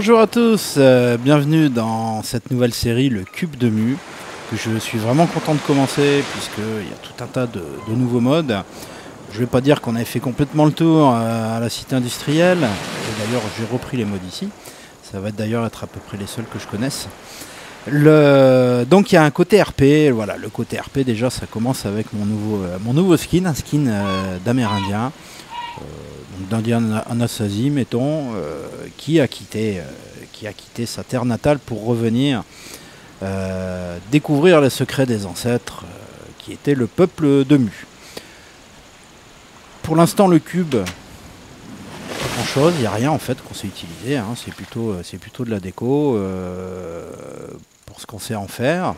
Bonjour à tous, euh, bienvenue dans cette nouvelle série, le Cube de Mu, que je suis vraiment content de commencer puisqu'il y a tout un tas de, nouveaux modes. Je ne vais pas dire qu'on avait fait complètement le tour euh, à la cité industrielle, et d'ailleurs j'ai repris les modes ici, ça va d'ailleurs être à peu près les seuls que je connaisse. Le... Donc il y a un côté RP, voilà, le côté RP déjà ça commence avec mon nouveau, euh, mon nouveau skin, un skin d'Amérindien, euh, donc d'Indien Anasazi mettons, euh, qui, a quitté, euh, qui a quitté sa terre natale pour revenir découvrir les secrets des ancêtres, qui était le peuple de Mu. Pour l'instant le cube, grand chose, il n'y a rien en fait qu'on sait utiliser, hein, c'est plutôt, de la déco pour ce qu'on sait en faire.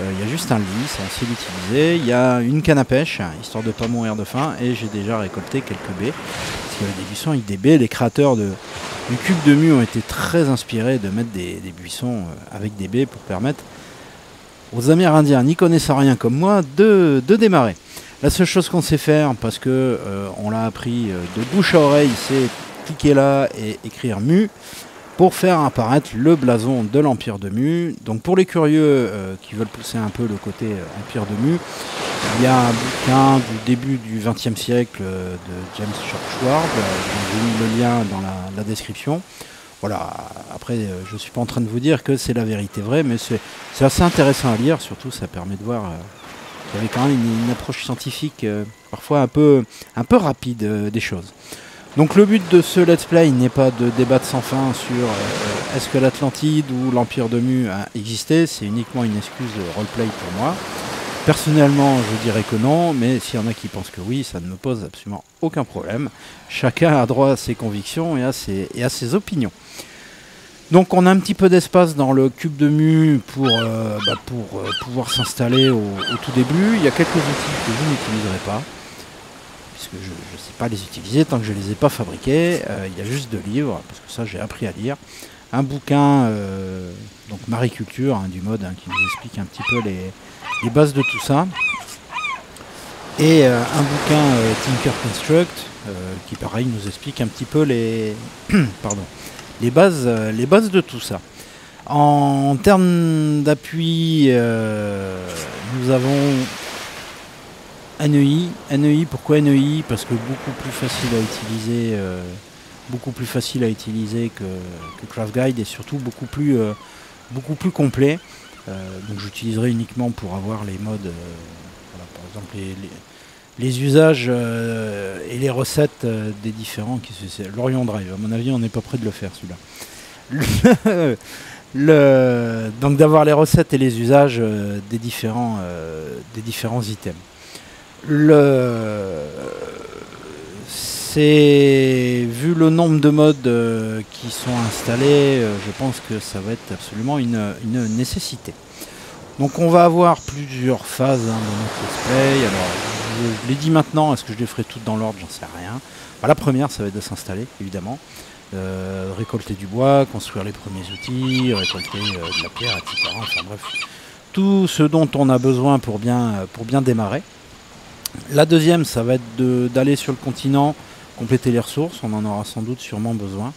Euh, Il y a juste un lit, c'est assez l'utiliser. Il y a une canne à pêche, histoire de ne pas mourir de faim, et j'ai déjà récolté quelques baies. Parce qu'il y avait des buissons avec des baies. Les créateurs du cube de mu ont été très inspirés de mettre des, buissons euh, avec des baies pour permettre aux Amérindiens, n'y connaissant rien comme moi, de, démarrer. La seule chose qu'on sait faire, parce que euh, l'a appris de bouche à oreille, c'est cliquer là et écrire mu pour faire apparaître le blason de l'Empire de Mu. Donc pour les curieux euh, qui veulent pousser un peu le côté euh, Empire de Mu, il y a un bouquin du début du XXe siècle euh, de James Churchward, dont j'ai mis le lien dans la, description. Voilà, après je ne suis pas en train de vous dire que c'est la vérité vraie, mais c'est assez intéressant à lire, surtout ça permet de voir qu'il y avait quand même une, approche scientifique parfois un peu, rapide des choses. Donc le but de ce let's play n'est pas de débattre sans fin sur euh, est-ce que l'Atlantide ou l'Empire de Mu a existé, c'est uniquement une excuse de roleplay pour moi. Personnellement, je dirais que non, mais s'il y en a qui pensent que oui, ça ne me pose absolument aucun problème. Chacun a droit à ses convictions et à ses, opinions. Donc on a un petit peu d'espace dans le cube de mu pour, euh, bah, euh, pouvoir s'installer au, au tout début. Il y a quelques outils que je n'utiliserai pas, puisque je ne sais pas les utiliser tant que je ne les ai pas fabriqués. Euh, il y a juste deux livres, parce que ça j'ai appris à lire. Un bouquin, euh, donc mariculture, hein, du mode, hein, qui nous explique un petit peu les, bases de tout ça. Et euh, un bouquin Tinker Construct, qui pareil nous explique un petit peu les, pardon, les, bases, les bases de tout ça. En termes d'appui, nous avons NEI. NEI, pourquoi NEI Parce que beaucoup plus facile à utiliser, euh, beaucoup plus facile à utiliser que, que Craft Guide et surtout beaucoup plus, euh, beaucoup plus complet. Euh, donc j'utiliserai uniquement pour avoir les modes, euh, voilà, par exemple les, les- les usages euh, et les recettes euh, des différents. qui c'est L'Orion Drive, à mon avis, on n'est pas prêt de le faire celui-là. Le- donc d'avoir les recettes et les usages des, différents, des différents items. C'est vu le nombre de modes euh, qui sont installés, euh, je pense que ça va être absolument une, nécessité. Donc on va avoir plusieurs phases hein, dans notre let's play. Alors je, l'ai dit maintenant, est-ce que je les ferai toutes dans l'ordre? J'en sais rien. Bah, la première, ça va être de s'installer, évidemment. Euh, récolter du bois, construire les premiers outils, récolter de la pierre, etc. Enfin bref, tout ce dont on a besoin pour bien démarrer. La deuxième, ça va être d'aller sur le continent, compléter les ressources. On en aura sans doute sûrement besoin.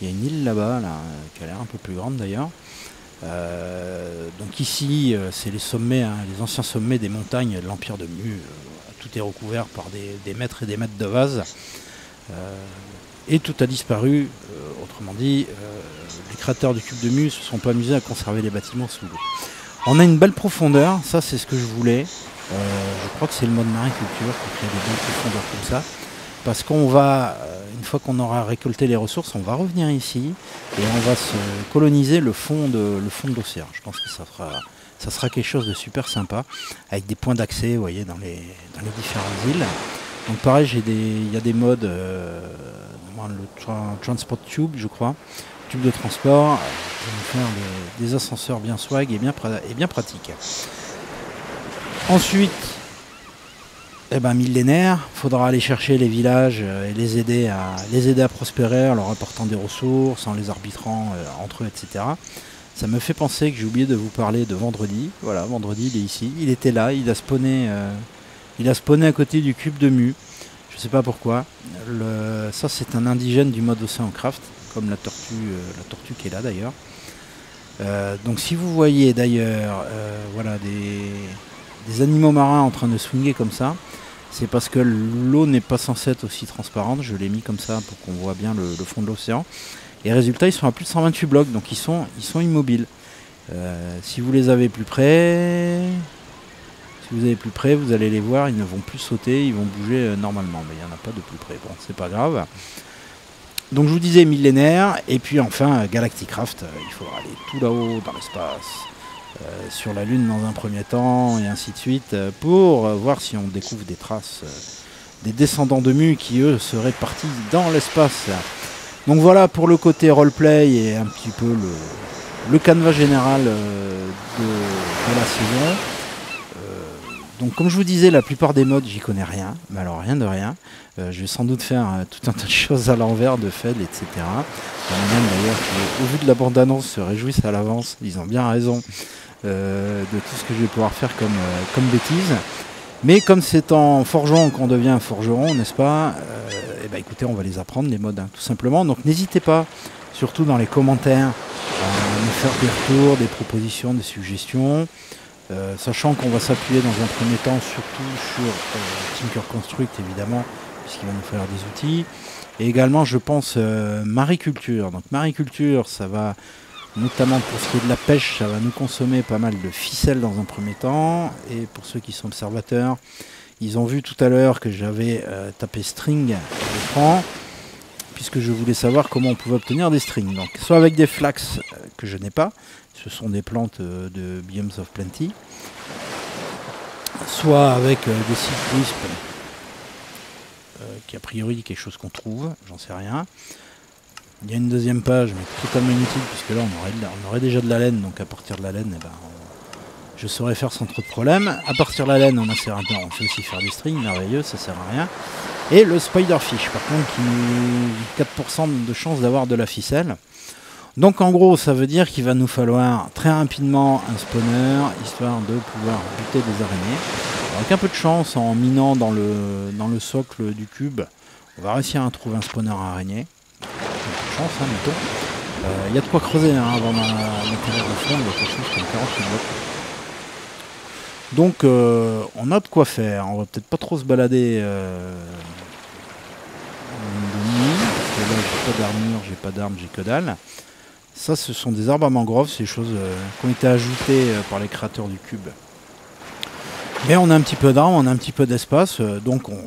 Il y a une île là-bas, là, qui a l'air un peu plus grande d'ailleurs. Euh, donc ici, euh, c'est les sommets, hein, les anciens sommets des montagnes de l'Empire de Mu. Euh, tout est recouvert par des, mètres et des mètres de vase. Et tout a disparu. Autrement dit, les créateurs du cube de Mu se sont pas amusés à conserver les bâtiments sous l'eau. On a une belle profondeur, ça c'est ce que je voulais. Euh, je crois que c'est le mode mariculture qui crée des belles profondeurs comme ça. Parce qu'on va, euh, une fois qu'on aura récolté les ressources, on va revenir ici et on va se coloniser le fond de l'océan. Je pense que ça sera, quelque chose de super sympa, avec des points d'accès, vous voyez, dans les, différentes îles. Donc pareil, il y a des modes, euh, le tra- transport tube, je crois, tube de transport, vais nous faire des, ascenseurs bien swag et bien pratiques. Ensuite, eh ben, millénaire, faudra aller chercher les villages euh, et les aider, à, les aider à prospérer en leur apportant des ressources, en les arbitrant euh, entre eux, etc. Ça me fait penser que j'ai oublié de vous parler de vendredi. Voilà, vendredi, il est ici. Il était là, il a spawné, euh, il a spawné à côté du cube de Mu. Je sais pas pourquoi. Ça, c'est un indigène du mode Oceancraft. comme la tortue, la tortue qui est là d'ailleurs. donc si vous voyez d'ailleurs voilà, des, animaux marins en train de swinguer comme ça, c'est parce que l'eau n'est pas censée être aussi transparente. Je l'ai mis comme ça pour qu'on voit bien le, fond de l'océan. Et résultat, ils sont à plus de 128 blocs, donc ils sont, ils sont immobiles. si vous les avez plus près, vous avez plus près, vous allez les voir, ils ne vont plus sauter, ils vont bouger euh, normalement. Mais il n'y en a pas de plus près. Bon, c'est pas grave. Donc je vous disais millénaire, et puis enfin Galacticraft, euh, il faudra aller tout là-haut dans l'espace, euh, sur la Lune dans un premier temps, et ainsi de suite, pour voir si on découvre des traces des descendants de Mu qui eux seraient partis dans l'espace. Donc voilà pour le côté roleplay et un petit peu le, canevas général de, la saison. Donc comme je vous disais, la plupart des modes, j'y connais rien, mais alors rien de rien. Euh, je vais sans doute faire euh, tout un tas de choses à l'envers, de Fed, etc. Il y en a même d'ailleurs qui, au vu de la bande-annonce, se réjouissent à l'avance. Ils ont bien raison euh, de tout ce que je vais pouvoir faire comme, comme bêtise. Mais comme c'est en forgeant qu'on devient forgeron, n'est-ce pas Eh ben écoutez, on va les apprendre, les modes, hein, tout simplement. Donc n'hésitez pas, surtout dans les commentaires, à nous faire des retours, des propositions, des suggestions. Euh, sachant qu'on va s'appuyer dans un premier temps surtout sur euh, Tinker Construct évidemment, puisqu'il va nous falloir des outils. Et également je pense euh, mariculture. Donc mariculture ça va notamment pour ce qui est de la pêche, ça va nous consommer pas mal de ficelles dans un premier temps. Et pour ceux qui sont observateurs, ils ont vu tout à l'heure que j'avais tapé string à l'écran, puisque je voulais savoir comment on pouvait obtenir des strings. Donc soit avec des flax que je n'ai pas, ce sont des plantes euh, de Biomes of Plenty, soit avec euh, des euh, qui a priori quelque chose qu'on trouve, j'en sais rien. Il y a une deuxième page, mais totalement inutile, puisque là on aurait, déjà de la laine, donc à partir de la laine, eh ben, je saurais faire sans trop de problème. À partir de la laine, on a on sait aussi faire des strings, merveilleux, ça sert à rien. Et le spiderfish, par contre, qui nous 4% de chance d'avoir de la ficelle. Donc en gros, ça veut dire qu'il va nous falloir très rapidement un spawner, histoire de pouvoir buter des araignées. Avec un peu de chance, en minant dans le, dans le socle du cube, on va réussir à trouver un spawner araignée. Chance, hein, mettons. Euh, il y a de quoi creuser hein, avant l'intérieur de fond, il y a quelque chose comme 40 Donc euh, on a de quoi faire. On va peut-être pas trop se balader euh, parce que là j'ai pas d'armure, j'ai pas d'armes, j'ai que dalle. Ça, ce sont des arbres à mangrove, ces choses euh, qui ont été ajoutées euh, par les créateurs du cube. Mais on a un petit peu d'arbres, on a un petit peu d'espace, euh, donc on,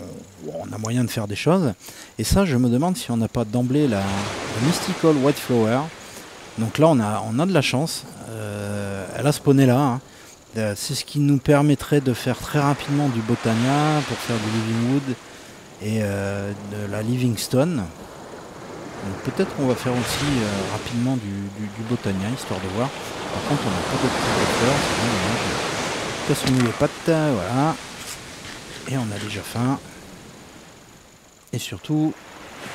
a moyen de faire des choses. Et ça, je me demande si on n'a pas d'emblée la, Mystical White Flower. Donc là, on a, on a de la chance. elle a spawné là. Hein. C'est ce qui nous permettrait de faire très rapidement du Botania pour faire du Living Wood et de la Livingstone peut-être qu'on va faire aussi euh, rapidement du, Botania, histoire de voir. Par contre, on n'a pas de fleurs, c'est bien dommage. Casse les pattes, voilà. Et on a déjà faim. Et surtout,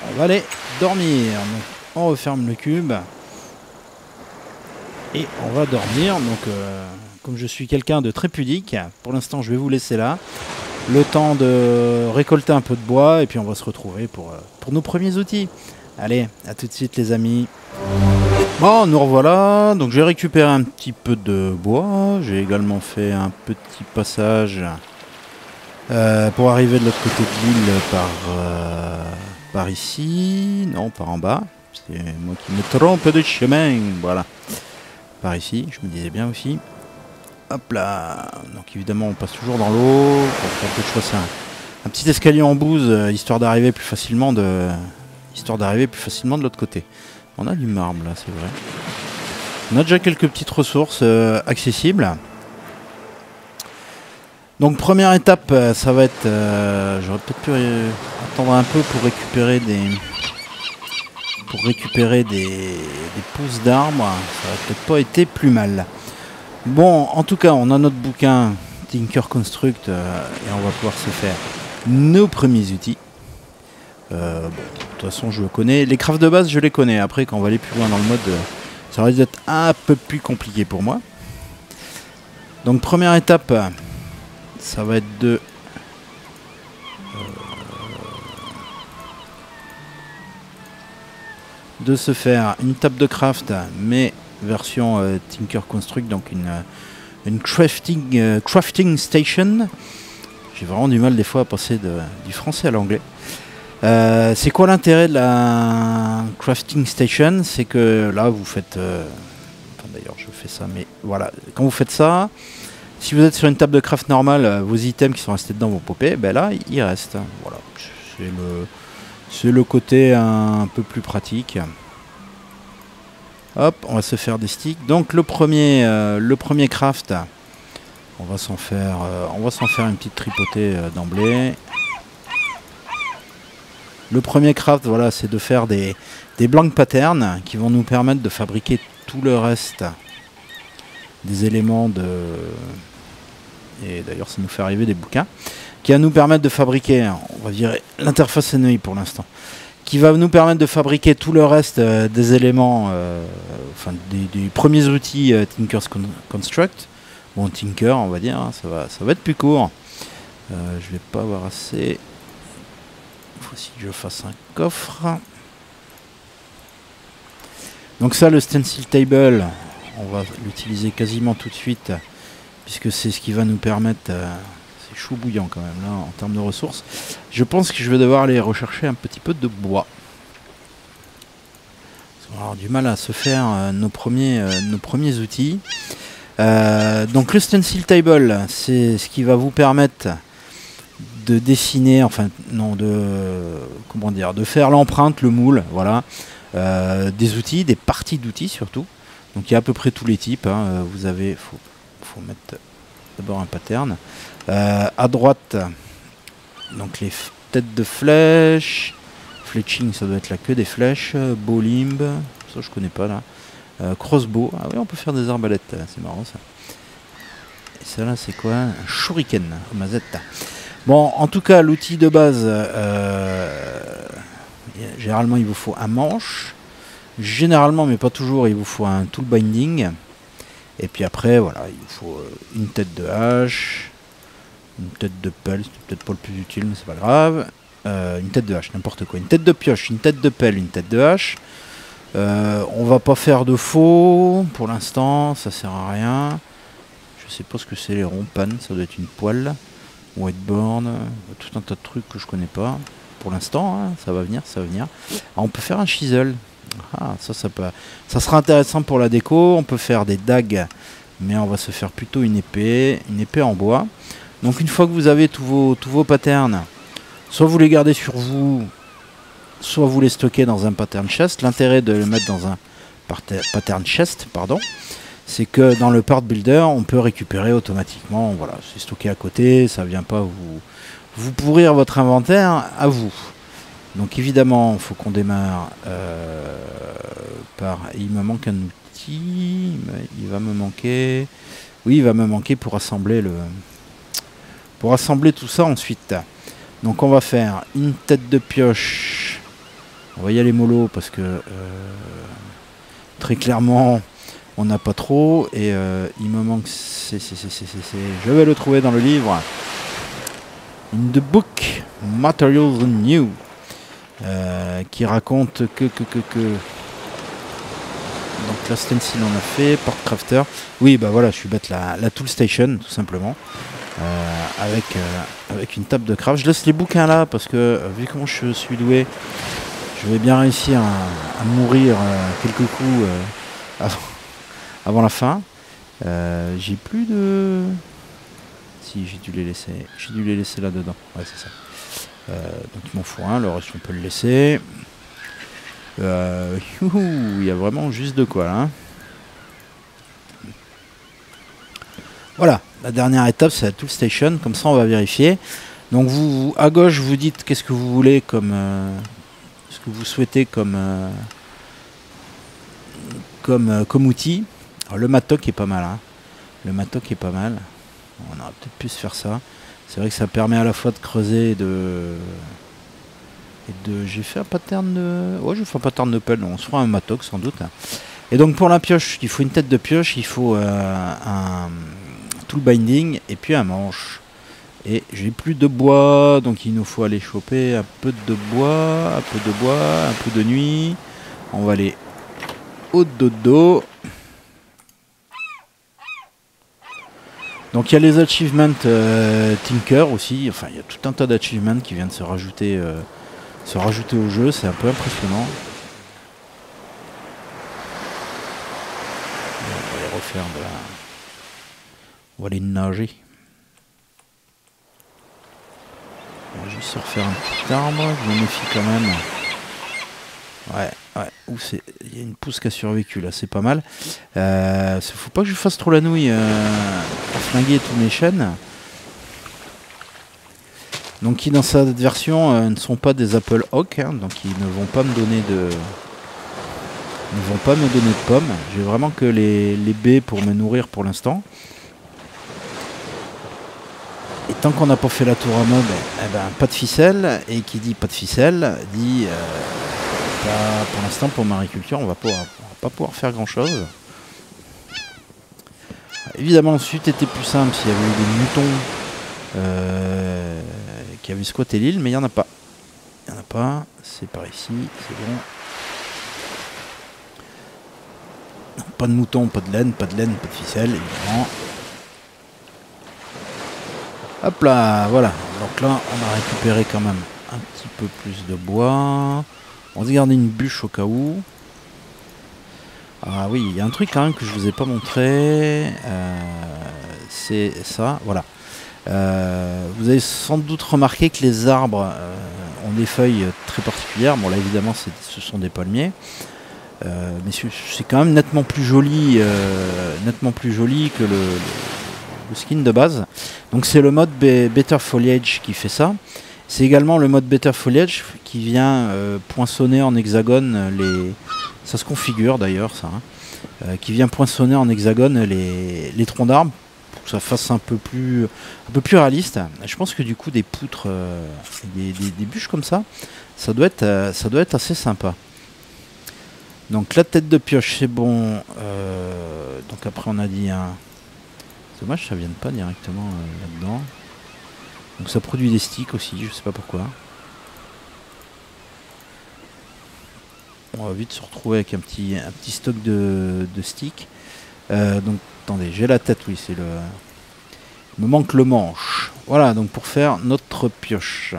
on va aller dormir. Donc, on referme le cube. Et on va dormir. Donc, euh, comme je suis quelqu'un de très pudique, pour l'instant, je vais vous laisser là. Le temps de récolter un peu de bois. Et puis, on va se retrouver pour, euh, pour nos premiers outils. Allez, à tout de suite les amis. Bon, nous revoilà. Donc j'ai récupéré un petit peu de bois. J'ai également fait un petit passage euh, pour arriver de l'autre côté de l'île par, euh, par ici. Non, par en bas. C'est moi qui me trompe de chemin. Voilà. Par ici, je me disais bien aussi. Hop là. Donc évidemment, on passe toujours dans l'eau. Pour faire un, un petit escalier en bouse, euh, histoire d'arriver plus facilement de histoire d'arriver plus facilement de l'autre côté. On a du marbre là, c'est vrai. On a déjà quelques petites ressources euh, accessibles. Donc première étape, euh, ça va être... Euh, j'aurais peut-être pu attendre un peu pour récupérer des... Pour récupérer des, des pousses d'arbres. Ça aurait peut-être pas été plus mal. Bon, en tout cas, on a notre bouquin Tinker Construct et on va pouvoir se faire nos premiers outils. Euh, de toute façon, je connais. Les crafts de base, je les connais. Après, quand on va aller plus loin dans le mode, euh, ça risque d'être un peu plus compliqué pour moi. Donc, première étape, ça va être de... Euh, de se faire une table de craft, mais version euh, Tinker Construct, donc une, euh, une crafting, crafting station. J'ai vraiment du mal des fois à passer du français à l'anglais. C'est quoi l'intérêt de la crafting station? C'est que là, vous faites. enfin, D'ailleurs, je fais ça, mais voilà. Quand vous faites ça, si vous êtes sur une table de craft normale, euh, vos items qui sont restés dedans vont popper. Ben là, ils restent. Voilà. C'est le, c'est le côté un peu plus pratique. Hop, on va se faire des sticks. Donc le premier, euh, le premier craft, on va s'en faire, euh, on va s'en faire une petite tripotée d'emblée. Le premier craft, voilà, c'est de faire des, des blank patterns qui vont nous permettre de fabriquer tout le reste des éléments de. Et d'ailleurs, ça nous fait arriver des bouquins qui va nous permettre de fabriquer, on va virer l'interface NEI pour l'instant, qui va nous permettre de fabriquer tout le reste euh, des éléments, euh, enfin des, premiers outils euh, Tinker's Con- Construct, bon Tinker on va dire, hein, ça, va, ça va être plus court. Je vais pas avoir assez. Il faut aussi que je fasse un coffre. Donc ça, le stencil table, on va l'utiliser quasiment tout de suite, puisque c'est ce qui va nous permettre... euh, c'est chou bouillant quand même là en termes de ressources. Je pense que je vais devoir aller rechercher un petit peu de bois. On va avoir du mal à se faire euh, nos, premiers, euh, nos premiers outils. Donc le stencil table, c'est ce qui va vous permettre de dessiner, enfin non, de comment dire, de faire l'empreinte, le moule, voilà, des outils, des parties d'outils surtout. Donc il y a à peu près tous les types. hein. Vous avez, faut mettre d'abord un pattern. Euh, à droite, donc les têtes de flèches. Fletching, ça doit être là que des flèches. Euh, Bow limb, ça je connais pas là. Euh, crossbow, ah oui, on peut faire des arbalètes, euh, c'est marrant ça. Et ça là, c'est quoi? Un shuriken, mazette. Bon, en tout cas, l'outil de base, euh, généralement il vous faut un manche. Généralement, mais pas toujours, il vous faut un tool binding. Et puis après, voilà, il faut euh, une tête de hache, une tête de pelle, c'est peut-être pas le plus utile, mais c'est pas grave. Euh, une tête de hache, n'importe quoi. Une tête de pioche, une tête de pelle, une tête de hache. Euh, on va pas faire de faux pour l'instant, ça sert à rien. Je sais pas ce que c'est les ronds-pannes, ça doit être une poêle. Whiteboard, tout un tas de trucs que je connais pas. Pour l'instant, hein, ça va venir, ça va venir. Ah, on peut faire un chisel. Ah, ça, sera intéressant pour la déco. On peut faire des dagues, mais on va se faire plutôt une épée, une épée en bois. Donc une fois que vous avez tous vos, tous vos patterns, soit vous les gardez sur vous, soit vous les stockez dans un pattern chest. L'intérêt de le mettre dans un pattern chest, pardon, c'est que dans le part builder, on peut récupérer automatiquement. Voilà, c'est stocké à côté, ça vient pas vous, vous pourrir votre inventaire à vous. Donc évidemment, il faut qu'on démarre euh, par. Il me manque un outil. Il va me manquer. Oui, il va me manquer pour assembler le. Pour assembler tout ça ensuite. Donc on va faire une tête de pioche. On va y aller mollo parce que euh, très clairement on n'a pas trop et euh, il me manque. Je vais le trouver dans le livre. In the book Materials New euh, qui raconte que que que que donc la stencil on a fait, porte crafter. Oui bah voilà, je suis bête la, la tool station tout simplement. Euh, avec, euh, avec une table de craft. Je laisse les bouquins là parce que vu comment je suis doué, je vais bien réussir à, à mourir quelques coups avant, avant la fin. J'ai plus de. Si j'ai dû les laisser. J'ai dû les laisser là dedans. Ouais c'est ça. Euh, donc il m'en faut un, le reste on peut le laisser. Euh, il y a vraiment juste de quoi là. hein. Voilà, la dernière étape c'est la tool station, comme ça on va vérifier. Donc vous, à gauche vous dites qu'est-ce que vous voulez comme euh, ce que vous souhaitez comme comme, comme outil. Le matok est pas mal, hein. le matok est pas mal. On aurait peut-être pu se faire ça. C'est vrai que ça permet à la fois de creuser et de. J'ai fait un pattern de. Ouais, j'ai fait un pattern de pelle. On se fera un matok sans doute. Et donc pour la pioche, il faut une tête de pioche, il faut euh, un tool binding et puis un manche. Et j'ai plus de bois, donc il nous faut aller choper un peu de bois, un peu de bois, un peu de nuit, On va aller au dodo. Donc il y a les achievements euh, Tinker aussi, enfin il y a tout un tas d'achievements qui viennent se rajouter, euh, se rajouter au jeu, c'est un peu impressionnant. On va les refaire de la... On va aller nager. On va juste se refaire un petit arbre, je me méfie quand même. Ouais, ouais. c'est. Il y a une pousse qui a survécu là, c'est pas mal. Euh, faut pas que je fasse trop la nouille euh, flinguer tous mes chaînes. Donc qui dans cette version euh, ne sont pas des Apple Hawk, hein, donc ils ne vont pas me donner de. ne vont pas me donner de pommes. J'ai vraiment que les, les baies pour me nourrir pour l'instant. Et tant qu'on n'a pas fait la tour à mob, eh ben, pas de ficelle. Et qui dit pas de ficelle, dit euh, pour l'instant, pour mariculture, on va, va pas pouvoir faire grand chose. Évidemment, ensuite était plus simple s'il y avait eu des moutons euh, qui avaient squatté l'île, mais il n'y en a pas. Il n'y en a pas, c'est par ici, c'est bon. Pas de moutons, pas de laine, pas de laine, pas de ficelle, évidemment. Hop là, voilà. Donc là, on a récupéré quand même un petit peu plus de bois. On se garder une bûche au cas où. Ah oui, il y a un truc même que je vous ai pas montré. Euh, c'est ça, voilà. Euh, vous avez sans doute remarqué que les arbres euh, ont des feuilles très particulières. Bon là évidemment ce sont des palmiers. mais c'est quand même nettement plus joli, nettement plus joli que le, skin de base. Donc c'est le mode Better Foliage qui fait ça. C'est également le mode Better Foliage qui vient euh, poinçonner en hexagone les. Ça se configure d'ailleurs, ça. Hein. Euh, qui vient poinçonner en hexagone les, troncs d'arbres pour que ça fasse un peu plus, un peu plus réaliste. je pense que du coup, des poutres, euh, des, bûches comme ça, ça doit être, ça doit être assez sympa. Donc la tête de pioche, c'est bon. donc après, on a dit un. dommage, ça ne vienne pas directement là-dedans. Donc ça produit des sticks aussi, je sais pas pourquoi. On va vite se retrouver avec un petit, un petit stock de, sticks. Euh, donc attendez, j'ai la tête, oui, c'est le. Il me manque le manche. Voilà, donc pour faire notre pioche.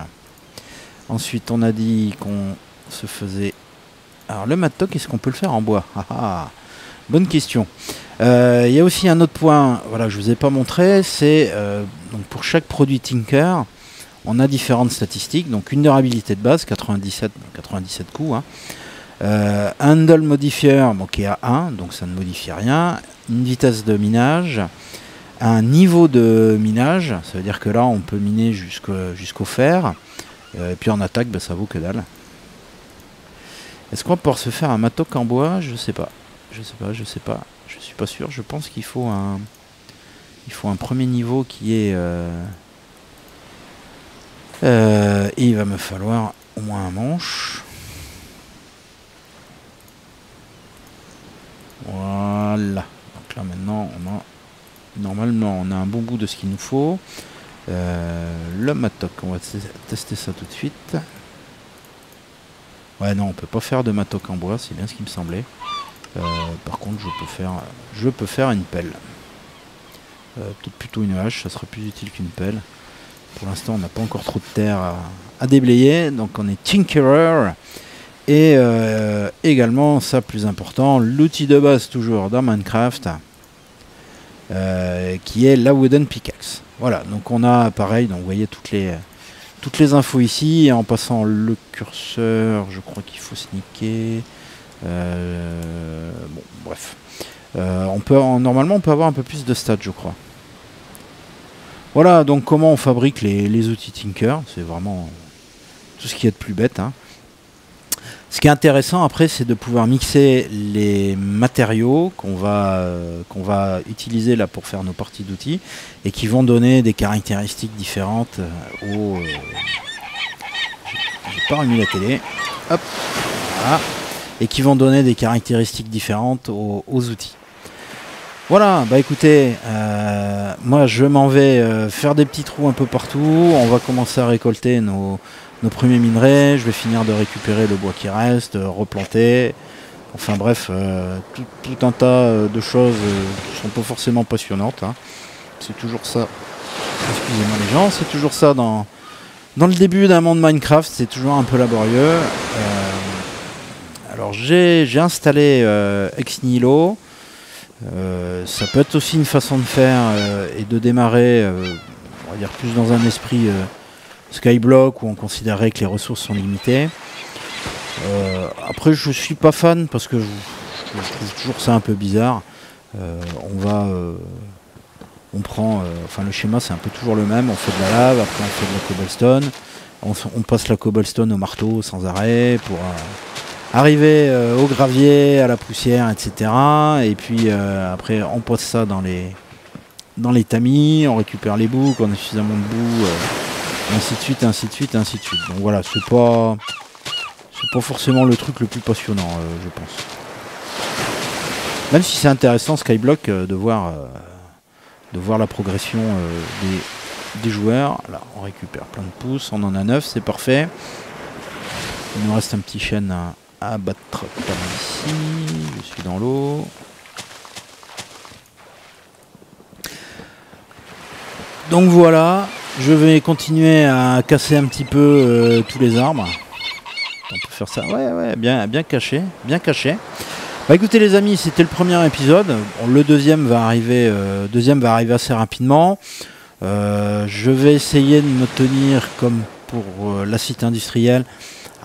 Ensuite, on a dit qu'on se faisait. Alors le mattock, est-ce qu'on peut le faire en bois? Ah, ah, Bonne question. Euh, il y a aussi un autre point, voilà, je vous ai pas montré, c'est euh, pour chaque produit Tinker, on a différentes statistiques. Donc une durabilité de base, 97, 97 coups. Hein. Euh, handle modifier, qui est à 1, donc ça ne modifie rien. Une vitesse de minage. Un niveau de minage, ça veut dire que là on peut miner jusqu'au fer. et puis en attaque, bah, ça vaut que dalle. Est-ce qu'on va pouvoir se faire un matok en bois? Je sais pas. Je sais pas, je sais pas. Je suis pas sûr. Je pense qu'il faut un. Il faut un premier niveau qui est. Euh, euh, et il va me falloir au moins un manche. Voilà. Donc là maintenant on a. Normalement on a un bon bout de ce qu'il nous faut. Euh, le matok, on va tester ça tout de suite. Ouais non on peut pas faire de matok en bois, c'est bien ce qui me semblait. Euh, par contre, je peux faire, une pelle. Euh, peut-être plutôt une hache, ça sera plus utile qu'une pelle. Pour l'instant, on n'a pas encore trop de terre à, déblayer, donc on est Tinkerer. Et euh, également, ça plus important, l'outil de base toujours dans Minecraft, qui est la Wooden Pickaxe. Voilà, donc on a pareil, donc vous voyez toutes les, infos ici, en passant le curseur, je crois qu'il faut sneaker. Euh, bon, bref. Euh, on peut, normalement, on peut avoir un peu plus de stats, je crois. Voilà, donc comment on fabrique les, outils Tinker. C'est vraiment tout ce qui est de plus bête. Hein. Ce qui est intéressant après, c'est de pouvoir mixer les matériaux qu'on va, euh, qu'on va utiliser là pour faire nos parties d'outils et qui vont donner des caractéristiques différentes aux. J'ai pas remis la télé. Hop, et qui vont donner des caractéristiques différentes aux, outils. Voilà, bah écoutez, euh, moi je m'en vais euh, faire des petits trous un peu partout. On va commencer à récolter nos, premiers minerais. Je vais finir de récupérer le bois qui reste, replanter. Enfin bref, tout, un tas de choses qui sont pas forcément passionnantes. Hein. C'est toujours ça. Excusez-moi les gens, c'est toujours ça dans, dans le début d'un monde Minecraft, c'est toujours un peu laborieux. Alors j'ai installé Ex Nihilo. ça peut être aussi une façon de faire et de démarrer, on va dire plus dans un esprit Skyblock où on considérait que les ressources sont limitées. Euh, après, je suis pas fan parce que je, trouve toujours ça un peu bizarre. Euh, on va, euh, on prend, enfin le schéma c'est un peu toujours le même. On fait de la lave, après on fait de la cobblestone, on, passe la cobblestone au marteau sans arrêt pour arriver au gravier, à la poussière, etc. Et puis après on pose ça dans les dans les tamis, on récupère les bouts, quand on a suffisamment de boue ainsi de suite, ainsi de suite, ainsi de suite. Donc voilà, c'est pas c'est pas forcément le truc le plus passionnant, euh, je pense. Même si c'est intéressant Skyblock euh, de voir euh, de voir la progression des, joueurs. Là, on récupère plein de pouces, on en a 9, c'est parfait. Il nous reste un petit chêne battre par ici. Je suis dans l'eau. Donc voilà, je vais continuer à casser un petit peu euh, tous les arbres. On peut faire ça. Ouais, ouais, bien, bien caché, bien caché. Bah écoutez les amis, c'était le premier épisode. le deuxième va arriver, euh, deuxième va arriver assez rapidement. Euh, je vais essayer de me tenir comme pour la site industrielle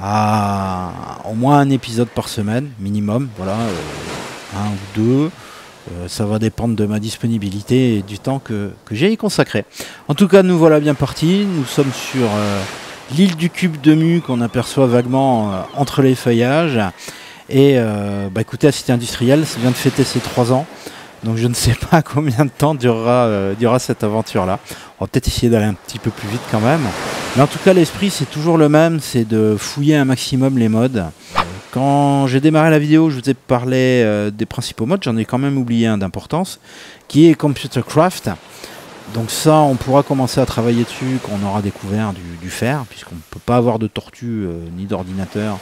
à au moins un épisode par semaine minimum. Voilà, un ou deux. Euh, ça va dépendre de ma disponibilité et du temps que, j'ai y consacré. En tout cas, nous voilà bien partis. Nous sommes sur euh, l'île du cube de Mu qu'on aperçoit vaguement euh, entre les feuillages. Et bah, écoutez, la cité industrielle ça vient de fêter ses trois ans. Donc je ne sais pas combien de temps durera, durera cette aventure-là. On va peut-être essayer d'aller un petit peu plus vite quand même. Mais en tout cas, l'esprit, c'est toujours le même, c'est de fouiller un maximum les modes. Quand j'ai démarré la vidéo, je vous ai parlé euh, des principaux modes, j'en ai quand même oublié un d'importance, qui est Computer Craft. Donc ça, on pourra commencer à travailler dessus quand on aura découvert du, fer, puisqu'on ne peut pas avoir de tortue euh, ni d'ordinateur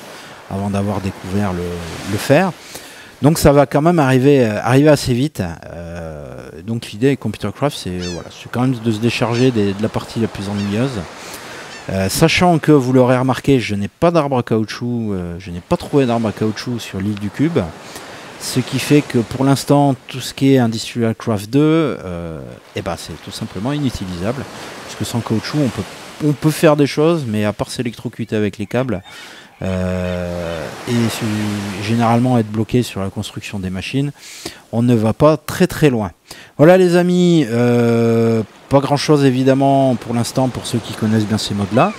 avant d'avoir découvert le, fer. Donc ça va quand même arriver, euh, assez vite. donc l'idée Computer Craft, c'est quand même de se décharger de la partie la plus ennuyeuse. Euh, sachant que vous l'aurez remarqué, je n'ai pas d'arbre à caoutchouc, euh, je n'ai pas trouvé d'arbre à caoutchouc sur l'île du Cube. Ce qui fait que pour l'instant, tout ce qui est Industrial Craft 2, euh, eh ben, c'est tout simplement inutilisable. Parce que sans caoutchouc, on peut, on peut faire des choses, mais à part s'électrocuter avec les câbles, et généralement être bloqué sur la construction des machines, on ne va pas très très loin. Voilà les amis, pas grand chose évidemment pour l'instant pour ceux qui connaissent bien ces modes là.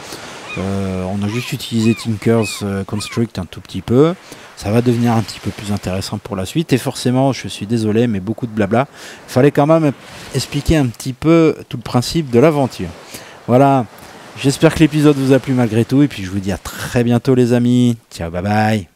Euh, on a juste utilisé Tinker's euh, Construct un tout petit peu. Ça va devenir un petit peu plus intéressant pour la suite. Et forcément, je suis désolé, mais beaucoup de blabla. Fallait quand même expliquer un petit peu tout le principe de l'aventure. Voilà. J'espère que l'épisode vous a plu malgré tout. Et puis je vous dis à très bientôt les amis. Ciao, bye bye.